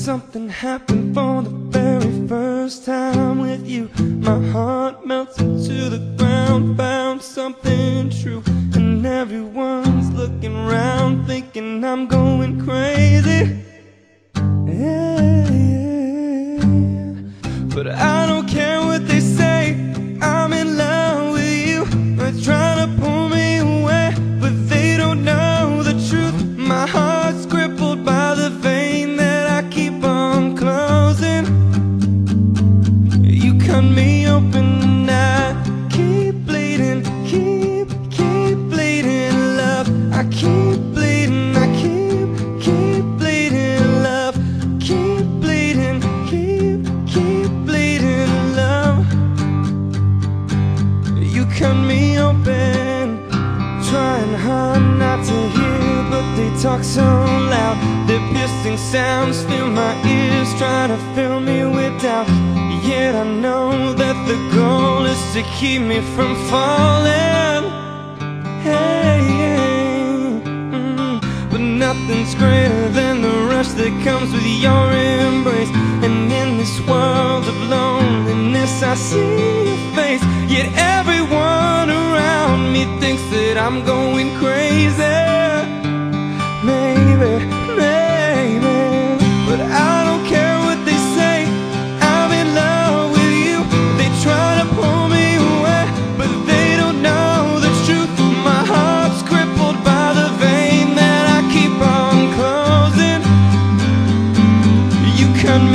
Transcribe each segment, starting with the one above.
Something happened for the very first time with you. My heart melted to the ground, found something true. And everyone's looking around, thinking I'm going crazy. Yeah, yeah. But I don't care what they say, Cut me open and I keep bleeding, keep, keep bleeding, love. I keep bleeding, I keep, keep bleeding, love. Keep bleeding, keep, keep bleeding, love. You cut me open, trying hard not to hear, but they talk so loud. Their piercing sounds fill my ears, trying to fill me with doubt. Yet I know that the goal is to keep me from falling. Hey, hey, mm, but nothing's greater than the rush that comes with your embrace. And in this world of loneliness, I see your face. Yet everyone around me thinks that I'm going crazy.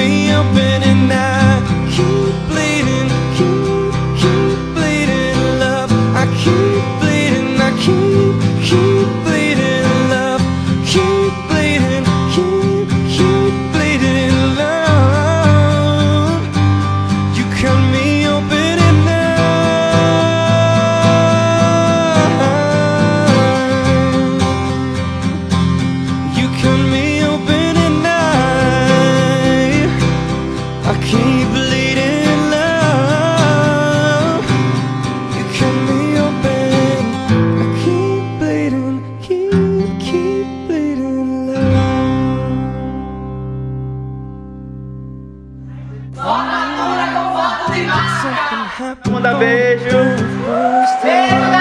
Me open and I Manda beijo. Beijo.